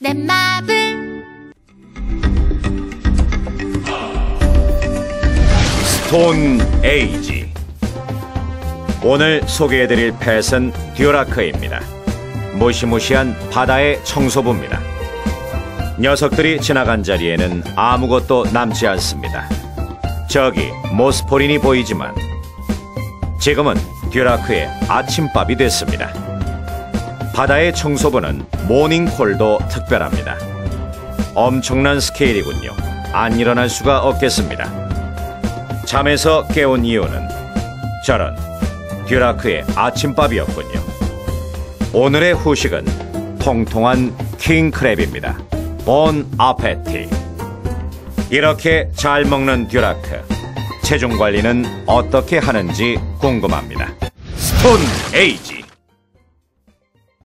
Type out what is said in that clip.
내 맘을 스톤 에이지 오늘 소개해드릴 pet은 듀라크입니다. 무시무시한 바다의 청소부입니다. 녀석들이 지나간 자리에는 아무것도 남지 않습니다. 저기 모스포린이 보이지만 지금은 듀라크의 아침밥이 됐습니다. 바다의 청소부는 모닝콜도 특별합니다. 엄청난 스케일이군요. 안 일어날 수가 없겠습니다. 잠에서 깨운 이유는 저런 듀라크의 아침밥이었군요. 오늘의 후식은 통통한 킹크랩입니다. 본 아페티. 이렇게 잘 먹는 듀라크. 체중 관리는 어떻게 하는지 궁금합니다. 스톤 에이지.